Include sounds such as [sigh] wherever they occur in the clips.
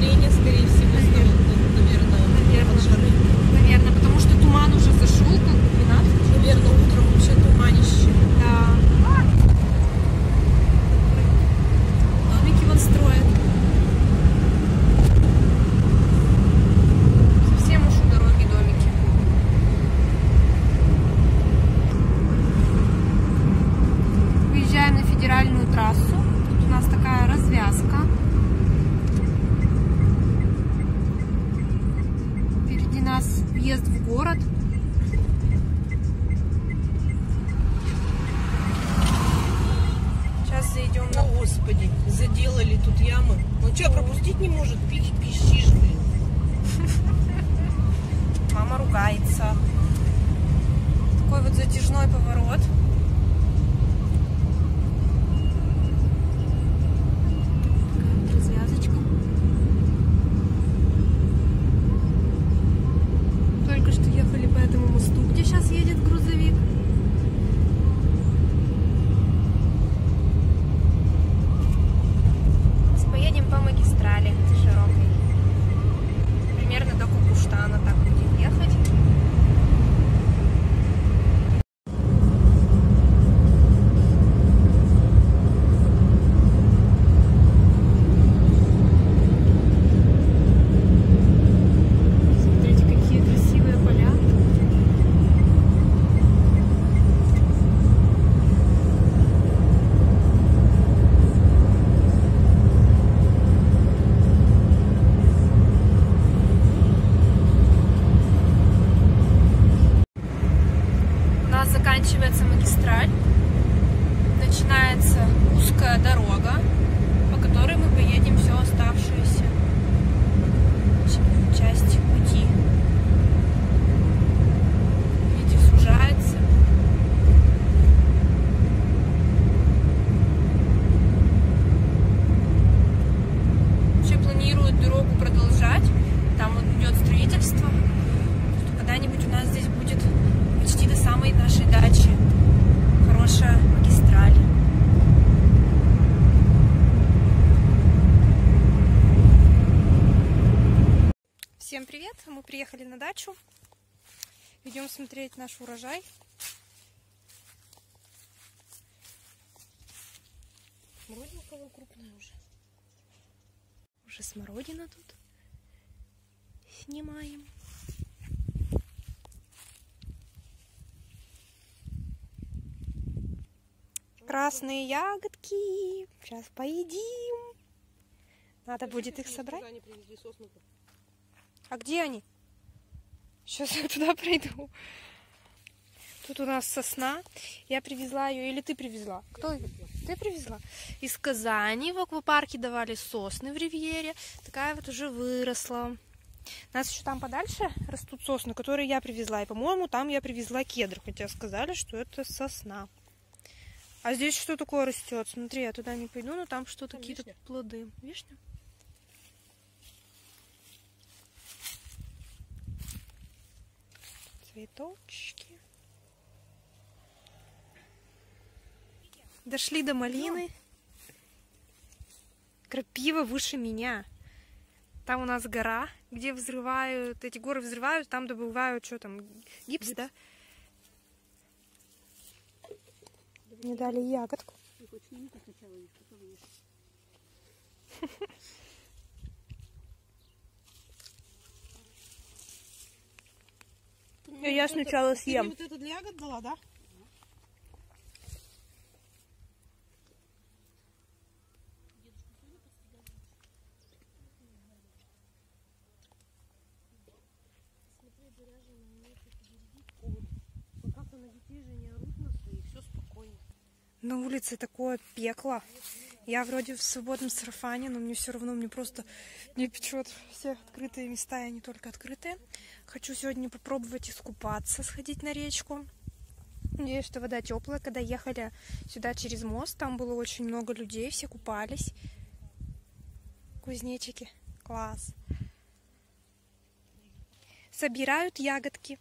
Турине въезд в город. Заканчивается магистраль. Начинается узкая дорога, по которой мы поедем всю оставшуюся часть пути. Видите, сужается. Вообще планируют дорогу продолжать. Там вот идет строительство. Что когда-нибудь у нас здесь будет почти до самой нашей дачи хорошая магистраль. Всем привет! Мы приехали на дачу. Идем смотреть наш урожай. У кого крупная уже. Уже смородина тут. Снимаем. Красные ягодки. Сейчас поедим. Надо будет их собрать. А где они? Сейчас я туда [laughs] пройду. Тут у нас сосна. Я привезла ее, или ты привезла? Кто ее? Ты привезла? Из Казани в аквапарке давали сосны в Ривьере. Такая вот уже выросла. У нас еще там подальше растут сосны, которые я привезла. И, по-моему, там я привезла кедр. Хотя сказали, что это сосна. А здесь что такое растет? Смотри, я туда не пойду, но там что-то какие-то плоды. Вишня? Цветочки. Дошли до малины. Крапива выше меня. Там у нас гора, где взрывают, эти горы взрывают, там добывают, что там, гипс, да? Мне дали ягодку. [laughs] Ты сначала потом ешь. Я сначала Ты съем. мне вот это для ягод дала, да? Как-то на детей же не орут на своих, все спокойно. На улице такое пекло. Я вроде в свободном сарафане, но мне все равно, мне просто не печет все открытые места, и не только открытые. Хочу сегодня попробовать искупаться, сходить на речку. Надеюсь, что вода теплая. Когда ехали сюда через мост, там было очень много людей, все купались. Кузнечики. Класс. Собирают ягодки.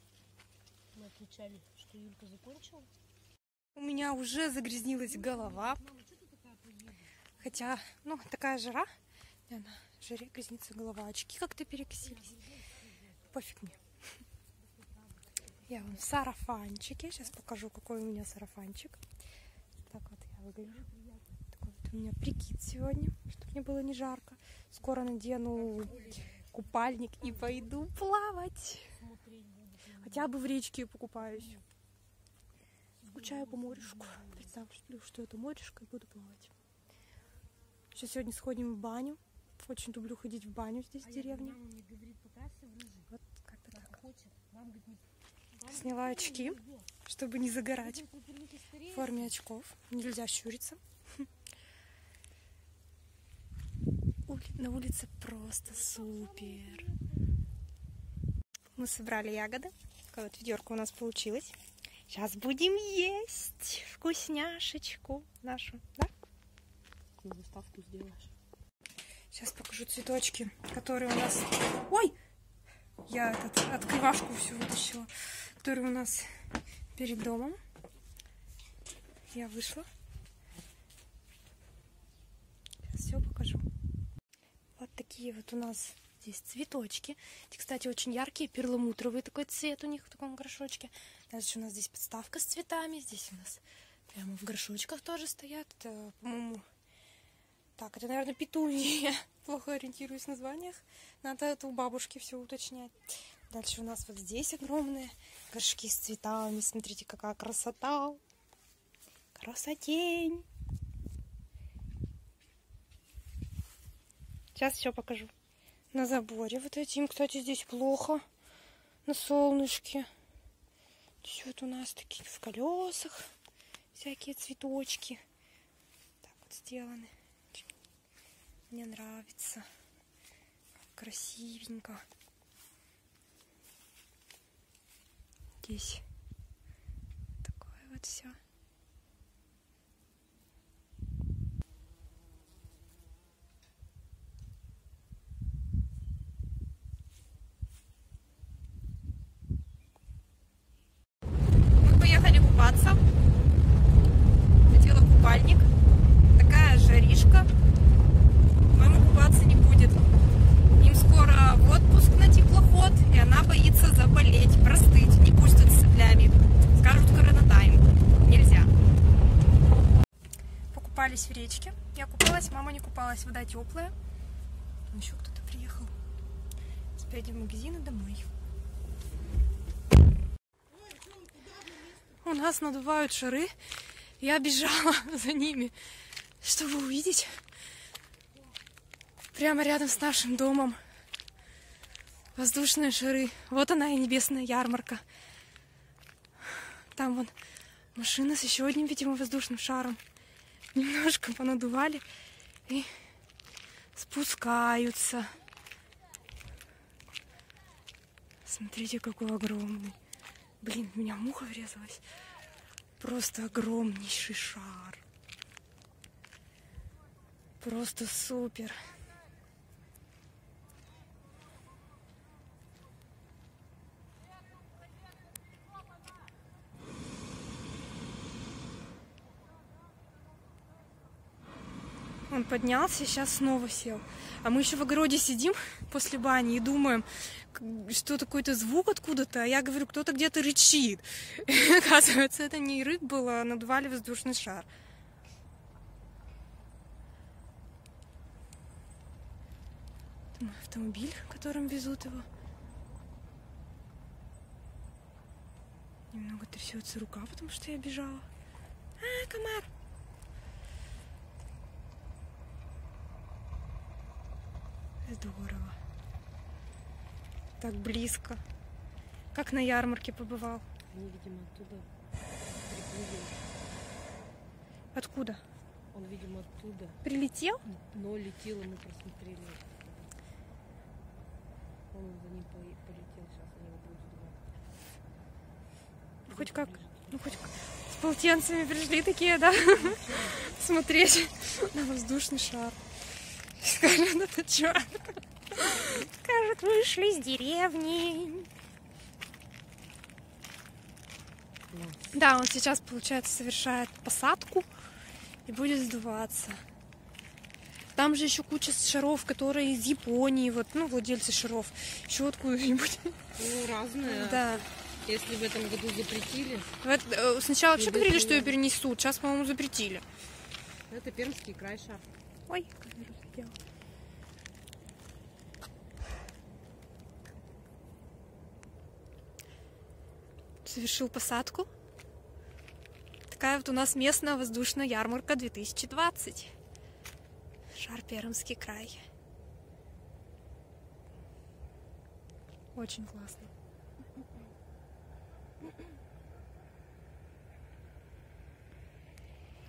Мы отмечали, что Юлька закончила. У меня уже загрязнилась голова. Хотя, ну, такая жара. И на жаре грязнится голова. Очки как-то перекосились. Пофиг мне. Я вам в сарафанчике. Сейчас покажу, какой у меня сарафанчик. Так вот я выгляжу. Такой вот у меня прикид сегодня, чтобы мне было не жарко. Скоро надену купальник и пойду плавать. Хотя бы в речке покупаюсь. Скучаю по морешку. Представлю, что это морешко и буду плавать. Сейчас сегодня сходим в баню. Очень люблю ходить в баню здесь в деревне. мне говорит. Вот как-то так. хочет. Вам, говорит, не Сняла очки, чтобы не загорать. В форме очков. Нельзя щуриться. [laughs] На улице просто супер. Мы собрали ягоды. Такая вот ведерко у нас получилось. Сейчас будем есть вкусняшечку нашу, да? На заставку сделаешь. Сейчас покажу цветочки, которые у нас... Ой! Я этот, открывашку всю вытащила, которые у нас перед домом. Я вышла. Сейчас все покажу. Вот такие вот у нас здесь цветочки. Эти, кстати, очень яркие, перламутровый такой цвет у них в таком горшочке. Дальше у нас здесь подставка с цветами. Здесь у нас прямо в горшочках тоже стоят. По-моему, так, это, наверное, петуньи. [laughs] Я плохо ориентируюсь в названиях. Надо это у бабушки все уточнять. Дальше у нас вот здесь огромные горшки с цветами. Смотрите, какая красота. Красотень. Сейчас все покажу. На заборе вот этим, кстати, здесь плохо. На солнышке. Здесь вот у нас такие в колесах всякие цветочки. Так вот сделаны. Мне нравится. Красивенько. Здесь такое вот все. Мы поехали купаться. Надела купальник. Такая жаришка. По-моему, купаться не будет. Им скоро в отпуск на теплоход, и она боится заболеть, простыть, не пустят с соплями. Скажут коронатайм. Нельзя. Покупались в речке. Я купалась, мама не купалась, вода теплая. Там еще кто-то приехал. В магазин и домой. У нас надувают шары. Я бежала [laughs] за ними, чтобы увидеть прямо рядом с нашим домом воздушные шары. Вот она и небесная ярмарка. Там вон машина с еще одним, видимо, воздушным шаром. Немножко понадували и спускаются. Смотрите, какой огромный. Блин, в меня муха врезалась. Просто огромнейший шар. Просто супер. Поднялся, сейчас снова сел. А мы еще в огороде сидим [laughs] после бани и думаем, что такой-то звук откуда-то. А я говорю, кто-то где-то рычит. [laughs] И, оказывается, это не рык был, а надували воздушный шар. Мой автомобиль, которым везут его. Немного трясется рука, потому что я бежала. А, комар! Здорово. Так близко. Как на ярмарке побывал. Они, видимо, оттуда приплыли. Откуда? Он, видимо, оттуда. Прилетел? Но летел, и мы просмотрели. Он за ним по- полетел, сейчас они его будут. Хоть как? Ну, хоть как. С полотенцами пришли такие, да? [laughs] Смотреть на воздушный шар. Скажет, это что? Скажет, вышли из деревни. Да, он сейчас, получается, совершает посадку и будет сдуваться. Там же еще куча шаров, которые из Японии, вот, ну, владельцы шаров, еще откуда-нибудь. Ну, разные. Да. Если в этом году запретили, Вот, э, сначала вообще говорили, что ее перенесут, сейчас, по-моему, запретили. это Пермский край шар. Ой, камеру сделала. Совершил посадку. Такая вот у нас местная воздушная ярмарка 2020. Шар Пермский край. Очень классно.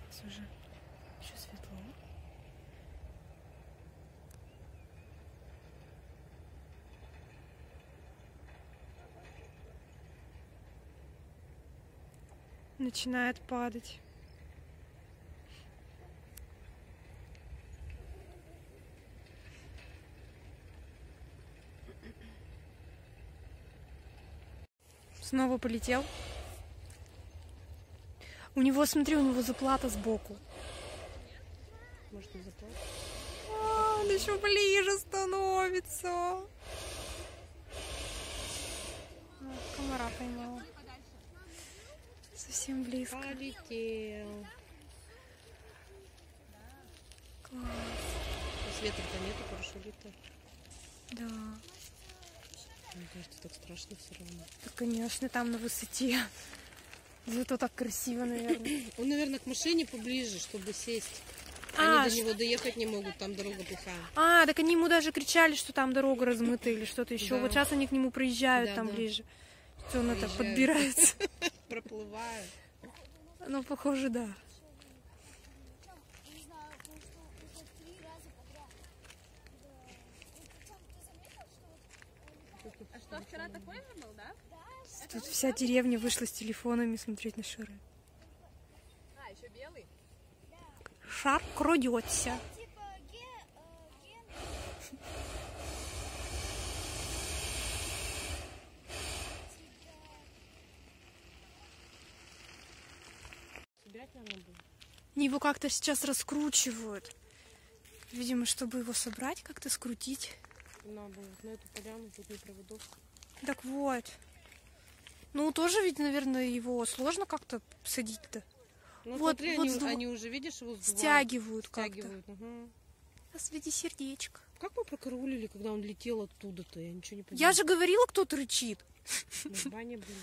Все. Начинает падать. Снова полетел. У него, смотри, у него заплата сбоку. Может, не заплатить? А, он еще ближе становится. А, Комара поймала. Совсем близко. Полетел. Класс. Сейчас ветра-то нету, хорошо летает. Да. Мне кажется, так страшно все равно. Да, конечно, там на высоте. Зато так красиво, наверное. [clears throat] Он, наверное, к машине поближе, чтобы сесть. А, Они ш- до него доехать не могут, там дорога плохая. А, так они ему даже кричали, что там дорога размыта или что-то еще. Да. Вот сейчас они к нему проезжают Да, там да. ближе. Что он это подбирается. [laughs] Проплываю. Ну, похоже, да. А что, вчера такой же был, да? Тут вся деревня вышла с телефонами смотреть на шары. А, еще белый? Шар крадется. Собирать надо было. Его как-то сейчас раскручивают. Видимо, чтобы его собрать, как-то скрутить. Надо вот на эту поляну, тут не проводов. Так вот. Ну, тоже ведь, наверное, его сложно как-то садить-то. Ну, Вот- смотри, вот они, сду- они уже, видишь, его сдувают, Стягивают как-то. стягивают. Мгм. А среди сердечко. Как мы прокараулили, когда он летел оттуда-то? Я ничего не понимаю. Я же говорила, кто-то рычит. Мы в бане были.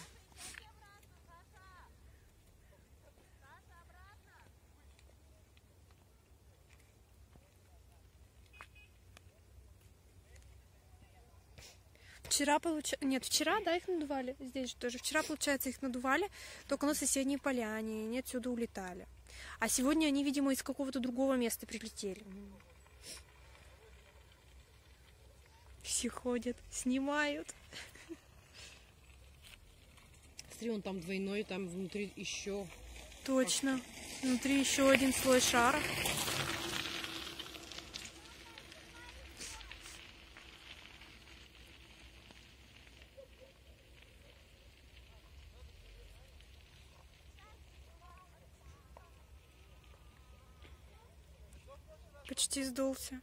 Вчера, получается... Нет, вчера, да, их надували. Здесь же тоже. Вчера, получается, их надували только на соседней поляне. и Они отсюда улетали. А сегодня они, видимо, из какого-то другого места прилетели. Все ходят, снимают. Смотри, он там двойной, там внутри еще. Точно. Внутри еще один слой шара. Почти сдулся.